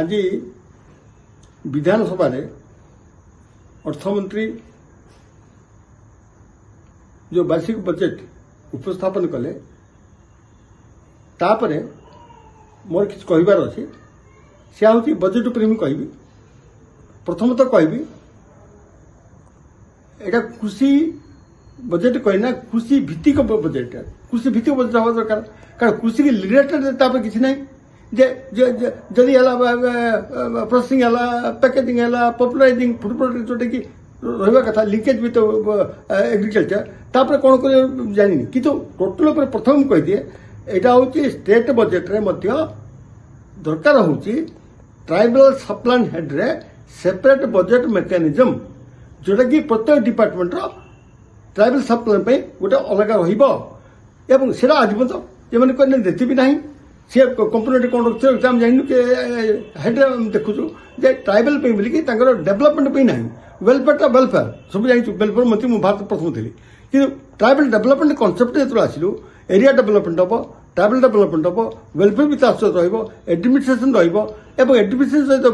आज विधानसभा अर्थमंत्री जो वार्षिक बजेट उपस्थापन कले तापर मोर कि कहार अच्छे से हूँ बजेट पर कह प्रथम तो कह कृषि बजेट कहना कृषि भित्तिक बजेट कृषि भित्तिक बजेट हवा दरकार कारण कृषि रिलेटेड किसी नहीं जी processing packaging popularising food product जो कि रहा लिंकेज लिकेज विथ एग्रिकलचर तापर कौन कर जानी कितु टोटल प्रथम कहीदे यहाँ हूँ स्टेट बजेट दरकार हो ट्राइबल सप्लान हेड्रे सेपरेट बजेट मेकानिजम जोटा कि प्रत्येक डिपार्टमेंटर ट्राइबल सप्लान गोटे अलग रहा आज पर्यटन जो मैंने कहने देखी ना सी कंपोनेंट कौन आम जानु हेड देखु जे ट्राइबल बोलिकी डेभलपमेंट ना वेलफेयर टाइम वेलफेयर सब जानी वेलफेयर मंत्री मुझे भारत प्रथम थी कि ट्राइबल डेभलपमेंट कनसेप्ट जो आसलू एरिया डेभलपमेंट हम ट्राइबल डेभलपमेंट हम वेलफेयर भी तरह सहित रोक और रडमिनिस्ट्रेसन सहित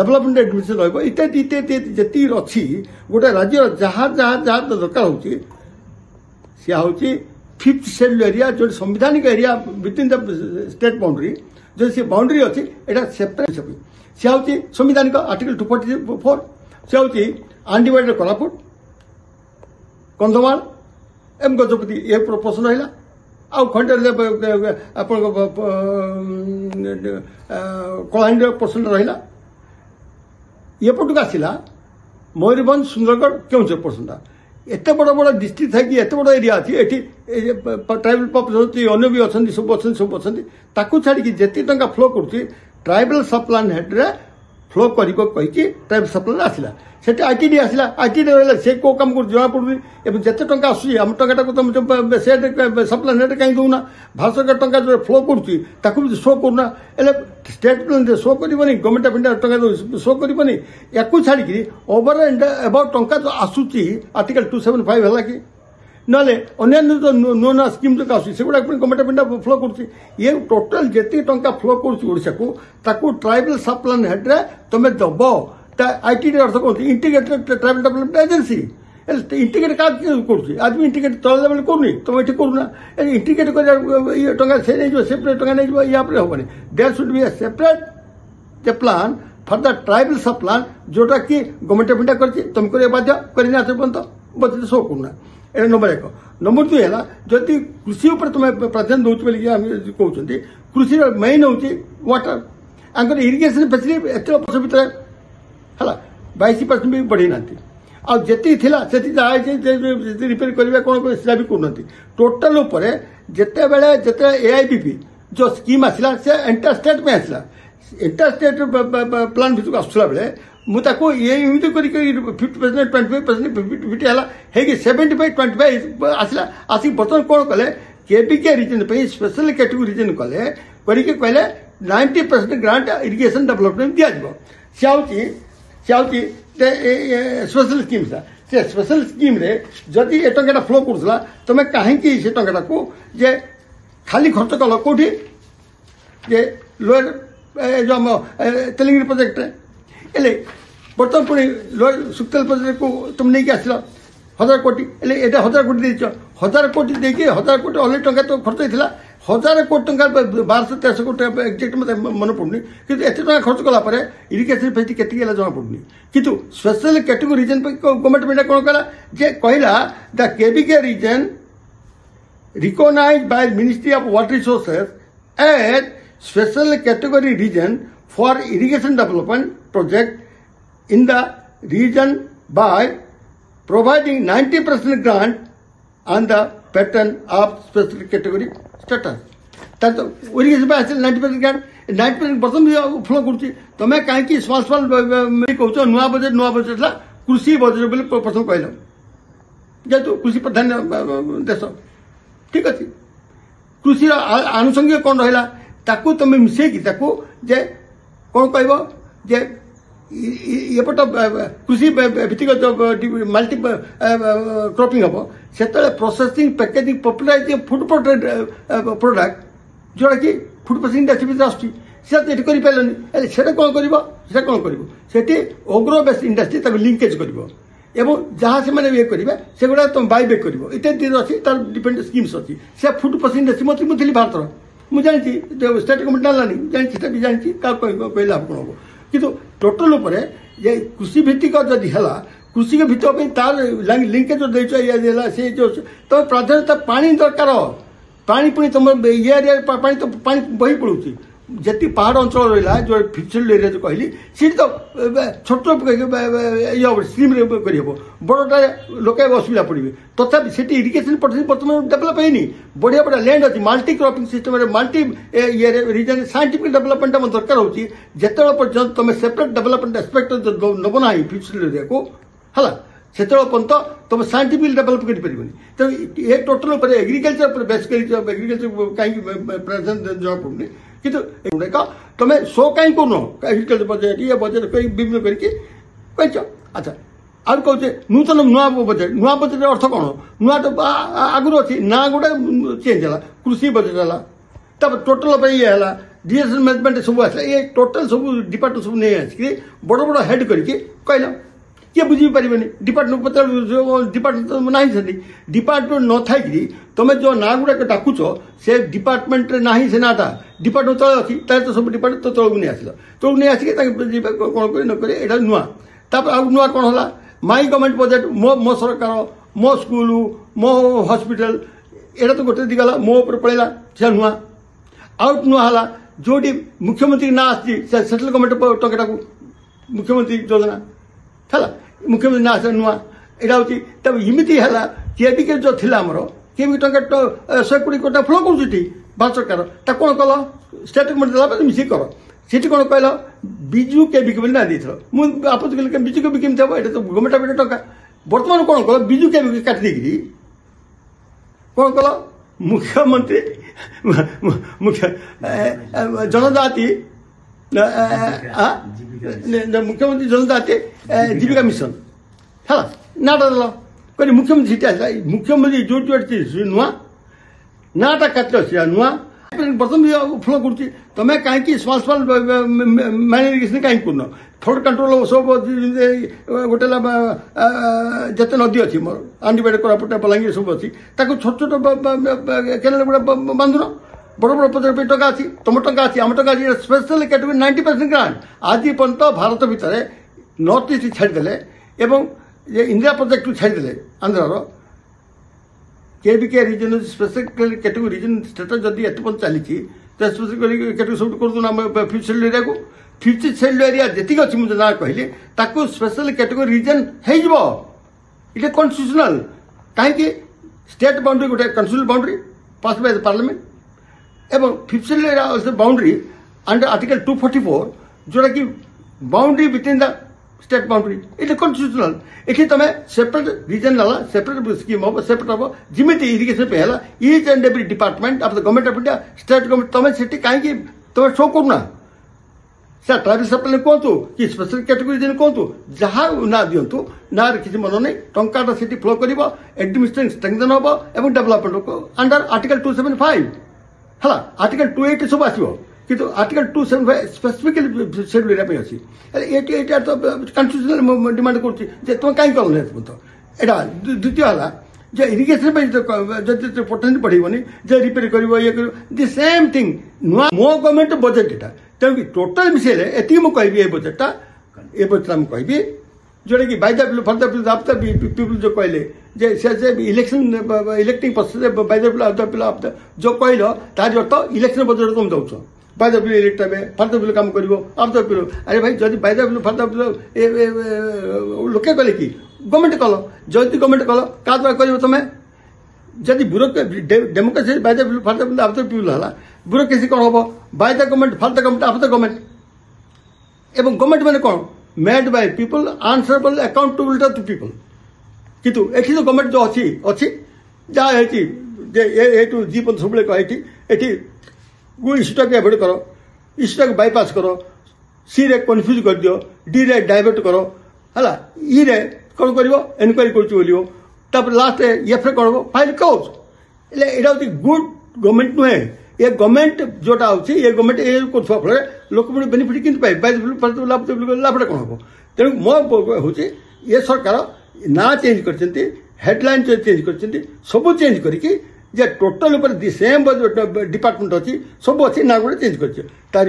डेभलपमेंट एडमिनिस्ट्रेसन रत्यादि इत्यादि इत्यादि जी अच्छी गोटे राज्य जहाँ जहाँ जहाँ दरकार हो ଫିଫ୍ଥ ସେଡ୍ୟୁଲ୍ ଏରିଆ ଯେଉଁଠି ସମ୍ବିଧାନିକ area between the state boundary ଯେଉଁ ସେ ବାଉଣ୍ଡ୍ରି ଅଛି ଏଇଟା ସେପାରେଟ୍ ସବୁ ସେ ହେଉଛି ସମ୍ବିଧାନିକ ଆର୍ଟିକଲ୍ ଟୁ ଫର୍ଟି ଫୋର୍ ସେ ହେଉଛି ଆଣ୍ଡିବାଇଡ଼େଡ଼ କୋରାପୁଟ କନ୍ଧମାଳ ଏବଂ ଗଜପତି ଏ ପ୍ରଶ୍ନ ରହିଲା ଆଉ ଖଣ୍ଡେ ଆପଣଙ୍କ କଳାହାଣ୍ଡିର ପ୍ରଶ୍ନ ରହିଲା ଏପଟକୁ ଆସିଲା ମୟୂରଭଞ୍ଜ ସୁନ୍ଦରଗଡ଼ କେଉଁଝର ପ୍ରଶ୍ନଟା ଏତେ ବଡ଼ ବଡ଼ ଡିଷ୍ଟ୍ରିକ୍ଟ ଥାଇକି ଏତେ ବଡ଼ ଏରିଆ ଅଛି ଏଠି ଏ ଟ୍ରାଇବାଲ ଅଛନ୍ତି ଅନ୍ୟ ବି ଅଛନ୍ତି ସବୁ ଅଛନ୍ତି ସବୁ ଅଛନ୍ତି ତାକୁ ଛାଡ଼ିକି ଯେତିକି ଟଙ୍କା ଫ୍ଲୋ କରୁଛି ଟ୍ରାଇବାଲ ସପ୍ଲାନ୍ ହେଡ଼୍ରେ ଫ୍ଲୋ କରିବ କହିକି ଟ୍ରାଇବାଲ ସପ୍ଲାନ୍ ଆସିଲା ସେଠି ଆଇ ଟି ଡି ଆସିଲା ଆଇ ଟି ଡି ରହିଲା ସେ କେଉଁ କାମ କରୁଛି ଜଣାପଡ଼ୁନି ଏବଂ ଯେତେ ଟଙ୍କା ଆସୁଛି ଆମ ଟଙ୍କାଟାକୁ ତୁମେ ସେ ସପ୍ଲାନ୍ ହେଡ଼୍ କାହିଁକି ଦେଉନା ଭାରତ ସରକାର ଟଙ୍କା ଯେଉଁ ଫ୍ଲୋ କରୁଛି ତାକୁ ବି ସୋ କରୁନା ହେଲେ ଷ୍ଟେଟ୍ ପ୍ଲାନ୍ରେ ଶୋ କରିବନି ଗଭର୍ଣ୍ଣମେଣ୍ଟ ଅଫ୍ ଇଣ୍ଡିଆ ଟଙ୍କା ଶୋ କରିବନି ୟାକୁ ଛାଡ଼ିକିରି ଓଭର ଆଣ୍ଡ ଏଭବ ଟଙ୍କା ଯେଉଁ ଆସୁଛି ଆର୍ଟିକାଲ୍ ଟୁ ସେଭେନ୍ ଫାଇଭ୍ ହେଲା କି ना तो नू ना स्कीम जो तो आसगुड़ा गवर्नमेंट अफ इंडिया फ्लो कर टोटाल जी टाइम फ्लो करा को ट्राइबल सप्लान हेड्रे तुम दब आई टी अर्थ कौन integrated tribal development agency integrate क्या कर इंटिग्रेट तेल लेवल करूनी तुम कर नहीं तो सेपरेट टाइम देर सुड भी a separate a plan for the tribals a plan जोटा कि गवर्नमेंट अफ इंडिया करमें बाध्य करना पर्यटन ಬದಲು ಸೋಕುಣ್ಣ ଏଇଟା ନମ୍ବର ଏକ ନମ୍ବର ଦୁଇ ହେଲା ଯଦି କୃଷି ଉପରେ ତୁମେ ପ୍ରାଧାନ୍ୟ ଦେଉଛ ବୋଲିକି ଆମେ କହୁଛନ୍ତି କୃଷିର ମେନ୍ ହେଉଛି ୱାଟର ଆଙ୍କର ଇରିଗେସନ୍ ଫେସିଲିଟି ଏତେ ବର୍ଷ ଭିତରେ ହେଲା ବାଇଶ ପରସେଣ୍ଟ ବି ବଢ଼େଇ ନାହାନ୍ତି ଆଉ ଯେତିକି ଥିଲା ସେତିକି ଯାହା ହେଇଛି ରିପେୟାର କରିବା କ'ଣ କରିବେ ସେଟା ବି କରୁନାହାନ୍ତି ଟୋଟାଲ ଉପରେ ଯେତେବେଳେ ଯେତେବେଳେ ଏଆଇବିପି ଯେଉଁ ସ୍କିମ୍ ଆସିଲା ସେ ଏଣ୍ଟର ଷ୍ଟେଟ୍ ପାଇଁ ଆସିଲା ಇಂಟರ್ಸ್ಟೇಟ್ ಪ್ಲಾನ್ ಬಿಟ್ಟು ಅಷ್ಟು ಬೆಳೆ ಮುತಕ್ಕೂ ಏನಿದೆ ಕೊರಿಕೆ fifty percent twenty five percent ಬಿಟ್ಟು ಅಲ್ಲ ಹೇಗೆ ಸೆವೆಂಟಿ ಫೈವ್ ಟ್ವೆಂಟಿ ಫೈವ್ ଆସିಲ್ಲ ಆಸಿಗೆ ಬರ್ತಾನೆ ಕೋಣ ಕಲೆ ಕೆ ಬಿ ಕೆ ರೀಜನ್ ಪೈ ಸ್ಪೆಷಲ್ ಕ್ಯಾಟೆಗೋರಿ ರೀಜನ್ ಕಲೆ ಕೊರಿಕೆ ಕಲೆ ninety percent grant irrigation development ದಿಯಾଯିବ ସେ ହେଉଛି ସେ ହେଉଛି ସ୍ପେଶାଲ ସ୍କିମ୍ ଥିଲା ସେ ସ୍ପେଶାଲ ସ୍କିମ୍ରେ ଯଦି ଏ ଟଙ୍କାଟା ଫ୍ଲୋ କରୁଥିଲା ତୁମେ କାହିଁକି ସେ ଟଙ୍କାଟାକୁ ଯେ ଖାଲି ଖର୍ଚ୍ଚ କଲ କେଉଁଠି ଯେ ଲୋୟର जो हम तेलंगाना प्रोजेक्ट है એટલે বর্তমান পুনি সুক্তাল প্রজেক্টকু তুমি নেই আসল হাজার কোটি એટલે এটা হাজার কোটি দিয়েছ হাজার কোটি দেখি হাজার কোটি অলরেডি টঙ্কা তো খরচ হয়েছিল হাজার কোটি টঙ্কা বারশো তেরশো কোটি একজাক্ট মতো মনে পড়ুনি কিন্তু এত টাকা খরচ কলা পরে ইরিগেশন ফেসি কেতিকি গেলা জনা পড়ুনি কিন্তু স্পেশাল ক্যাটেগরি রিজন গভর্নমেন্ট এটা কোণ কলা যে কহিলা the KBK region recognise by ministry of water resources at special category region for irrigation development project in the region by providing 90% grant on the pattern of special category status. ତାହେଲେ irrigation ପାଇଁ ଆସିଲେ ninety percent grant ninety percent ବର୍ତ୍ତମାନ flow କରୁଛି ତମେ କାହିଁକି small small କହୁଛ ନୂଆ budget ନୂଆ ବଜେଟ୍ ହେଲା କୃଷି ବଜେଟ୍ ବୋଲି ପ୍ରଥମ କହିଲ ଯେହେତୁ କୃଷି ପ୍ରଧାନ ଦେଶ ଠିକ୍ ଅଛି କୃଷିର ଆନୁଷଙ୍ଗିକ କ'ଣ ରହିଲା ତାକୁ ତମେ ମିଶେଇକି ତାକୁ ଯେ କ'ଣ କହିବ ଯେ ଏପଟ କୃଷି ଭିତ୍ତିକ ମଲ୍ଟି କ୍ରପିଂ ହେବ ସେତେବେଳେ processing packaging popularity food product ଯେଉଁଟାକି ଫୁଡ୍ ପ୍ରୋସେସିଂ ଇଣ୍ଡଷ୍ଟ୍ରି ଆସୁଛି সেটা তো এটি করে পারলেনি তাহলে সেটা কম করব সেটা কম করব সেটি অগ্রো বেস ইন্ডস্ট্রি তাকে লিঙ্কেজ করব এবং যাহা সে ইয়ে করবে সেগুলা তুমি বাইব্যাক করব ইত্যাদি অ তার ডিফেন্ট স্কিমস অ সে ফুড প্রসেস ইন্ডস্ট্রি মন্ত্রী মু ভারতর मुझ जानी स्टेट गवर्नमेंट डाली जानते आपको कि टोटल उपर ये कृषि भित्तिक जदि है कृषि भित्तिक लिंकेज देखा सी प्राधान्यता पा दरकार पा पुणी तुम ये पा बही पड़ू जी पहाड़ अंचल रहा जो फिचल एरिया जो कहली सीट तो छोट स्लीम कर बड़ा लोक असुविधा पड़े तथा से इरीगेशन पड़ती बर्तमान डेवलप है बढ़िया बढ़िया लैंड अच्छी मल्टी क्रपिंग सिस्टम मल्टी इे रिजन सैंटिफिक डेवलपमेंट दरकार होते पर्यटन तुम सेपरेट डेवलपमेंट एक्सपेक्ट नबना फ्यूचर एरिया को है से पर्यत तुम सैंटिफिक डेभलप कर पार्वन तेनाली टोटल एग्रिकलचर पर बेस्ट एग्रिकलचर कहीं प्रेजेंट जमापड़ी किंतु तुम शो कहीं कर बजेट ये बजेट विभिन्न करें कहे नूतन तो अर्थ कौन नुआ अच्छी तो ना गोटे चेंज है कृषि बजेट है टोटाल ये मैनेजमेंट सब आसा ये टोटाल सब डिपार्टमेंट सब नहीं आसिक बड़ बड़ हेड करके कहला किए बुझीपर डिपार्टमेंट डिपार्टमेंट ना सी डिपार्टमेंट नी तुम जो ना गुड़ाक डाकु से डिपार्टमेंट ना से नाटा डिपार्टमेंट तेल अच्छी तेज़ तो सब डिपार्टमेंट तो तौक नहीं आस तौक नहीं आसिक कौन कर नक नुआ आग नुआ कौन है माई गवर्नमेंट प्रोजेक्ट मो मो सरकार मो स्कूल मो हस्पिटाल यहाँ तो गोटे दिगला मो पड़ेगा से नुआ आउट नुआला जो भी मुख्यमंत्री ना आसी से सेंट्रल गवर्नमेंट टाक मुख्यमंत्री योजना है ମୁଖ୍ୟମନ୍ତ୍ରୀ ନା ନୂଆ ଏଇଟା ହେଉଛି ତେବେ ଏମିତି ହେଲା କିଏ କେବିକେ ଯେଉଁ ଥିଲା ଆମର କେବିକେ ଟଙ୍କା ଶହେ କୋଡ଼ିଏ କୋଟି ଫଳ କରୁଛି ଟି ଭାରତ ସରକାର ତାକୁ କ'ଣ କଲ ଷ୍ଟେଟମେଣ୍ଟ ଦେଲା ପରେ ମିଶିକି କର ସେଠି କ'ଣ କହିଲ ବିଜୁ କେବିକେ ବୋଲି ନା ଦେଇଥିଲ ମୁଁ ଆପତ୍ତି କଲି ବିଜୁ କେବି କେମିତି ହେବ ଏଇଟା ତ ଗଭର୍ଣ୍ଣମେଣ୍ଟ ଅଫ୍ ଟଙ୍କା ବର୍ତ୍ତମାନ କ'ଣ କଲ ବିଜୁ କେବିକେ କାଟି ଦେଇକିରି କ'ଣ କଲ ମୁଖ୍ୟମନ୍ତ୍ରୀ ମୁଖ୍ୟ ଜନଜାତି ମୁଖ୍ୟମନ୍ତ୍ରୀ ଜନତା ଅଛି ଜୀବିକା ମିଶନ ହେଲା ନାଟା ଦେଲ କହିଲେ ମୁଖ୍ୟମନ୍ତ୍ରୀ ସେଠି ଆସିଲା ମୁଖ୍ୟମନ୍ତ୍ରୀ ଯୋଉଠି ଅଛି ନୂଆ ନାଁଟା କାଚ ସେଟା ନୂଆ ପ୍ରଥମ ଫ୍ଲୋ କରୁଛି ତମେ କାହିଁକି ସ୍ମଲ ସ୍ମଲ ମ୍ୟାନେଜେସନ୍ କାହିଁକି କରୁନ ଫ୍ଲଡ୍ କଣ୍ଟ୍ରୋଲ ସବୁ ଗୋଟେ ହେଲା ଯେତେ ନଦୀ ଅଛି ମୋର ଆଣ୍ଡିବାଡ଼ି କୋରାପୁଟ ବଲାଙ୍ଗୀର ସବୁ ଅଛି ତାକୁ ଛୋଟ ଛୋଟ କେନାଲ ଗୁଡ଼ା ବାନ୍ଧୁନ বড় বড় প্রকল্পের টাকা আছে তোমার টাকা আছে আমার টাকা আছে special category ninety percent grant আজ পর্যন্ত ভারত ভিতরে নর্থ ইস্ট ছাড়িদেলে এবং যে ইন্দিরা প্রজেক্ট ছাড়িদেলে আন্ধ্রার KBK region special category region status যদি এত পর্যন্ত চালিছি স্পেশাল ক্যাটেগরি সবুঠ করুন আমি ফিফ্থ সেডুল এরিয়াকে ফিফ্থ সেডুল এরিয়া যেতিক অছি মু না কহিলি তাকে স্পেশাল ক্যাটেগরি রিজন হয়েযিব এটা কনস্টিট্ୟୁସନାଲ କାହିଁକି ଷ୍ଟେଟ୍ ବାଉଣ୍ଡ୍ରି ଗୋଟେ constitutional boundary pass by the parliament અને 15 લેરા ઓસ બાઉન્ડરી અન્ડ આર્ટિકલ 244 જોડા કે boundary within the state boundary it e the Конституશનલ એટલે તમે સેપરેટ રીજનલા સેપરેટ સ્કીમ ઓબ સેપટવો જીમેતી ઇરિગેશન પેલા each and every department of the government of India state government તમે સટી કાઈ કે તો શો કો ના સટારિસપલે કો તો કી સ્પેશિયલ કેટેગરી દિન કો તો જહા ના દિયંતુ ના રાખી જી મનો નઈ ટંકાતા સિટી ફ્લો કરીબો એડમિનિસ્ટ્રેશન સ્ટ્રેન્થન હોબો એન્ડ ડેવલપમેન્ટ ઓન્ડર આર્ટિકલ 275 हाला आर्टिकल टू एट सब आसो कि article two seven five specifically said area तो कन्स्टिट्यूशनल डिमांड कर द्वितीय है जो इरीगेशन जो पटेन्सी बढ़े जे रिपेयर कर ये कर दि सेम थिंग नुआ मो गवर्नमेंट बजेटा तेणुकि टोटाल मिसेल ये मुझे कह बजेटा ये बजेटा मुझे कहबी ଯେଉଁଟାକି ବାଇଦା Pilu for the of the people ଯେଉଁ କହିଲେ ଯେ ସେ election electric process by the people of the people of the ଯେଉଁ କହିଲ ତା ଅର୍ଥ ଇଲେକ୍ସନ୍ ବଜେଟ୍ ତୁମେ ଦେଉଛ ବାଇ ଦ ପିପୁଲ୍ ଇଲେକ୍ଟ ହେବେ ଫର୍ ଦ କାମ କରିବ ଅଫ୍ ଦ ପିପୁଲ୍ ଆରେ ଭାଇ ଯଦି by the people for the ଲୋକେ କଲେ କି ଗଭର୍ଣ୍ଣମେଣ୍ଟ କଲ ଯଦି ଗଭର୍ଣ୍ଣମେଣ୍ଟ କଲ କାହା ଦ୍ୱାରା କରିବ ତୁମେ ଯଦି democracy by the people for the people of the people ହେଲା ବ୍ୟୁରୋକ୍ରେସି କ'ଣ ହେବ by government for the government of the government ଏବଂ ଗଭର୍ଣ୍ଣମେଣ୍ଟ ମାନେ କ'ଣ made by people answerable accountable to people କିନ୍ତୁ ଏଠି ଯେଉଁ ଗଭର୍ଣ୍ଣମେଣ୍ଟ ଯେଉଁ ଅଛି ଅଛି ଯାହା ହେଇଛି ଯେ ଏଠୁ ଜି ପର୍ଯ୍ୟନ୍ତ ସବୁବେଳେ କହିଛି ଏଠି ଇସ୍ୟୁଟାକୁ ଆଭଏଡ଼ କର ଇସ୍ୟୁଟାକୁ ବାଇପାସ୍ କର ସିରେ କନଫ୍ୟୁଜ୍ କରିଦିଅ ଡିରେ ଡାଇଭର୍ଟ କର ହେଲା ଇରେ କ'ଣ କରିବ ଏନକ୍ୱାରି କରୁଛି ବୋଲିବ ତାପରେ ଲାଷ୍ଟରେ ଏଫ୍ରେ କ'ଣ ହେବ ଫାଇଲ୍ କ୍ଲୋଜ୍ ହେଲେ ଏଇଟା ହେଉଛି ଗୁଡ୍ ଗଭର୍ଣ୍ଣମେଣ୍ଟ ନୁହେଁ ये गवर्नमेंट जोटा ये गवर्नमेंट ये कर फल लोक बेनिफिट कि लाभ लाभ कौन हम तेणु मो हूँ ये सरकार ना चेज कर हेडलैन चेज कर सब चेज करके सेम डिपार्टमेंट अच्छी सब अच्छी ना गोटे चेज कर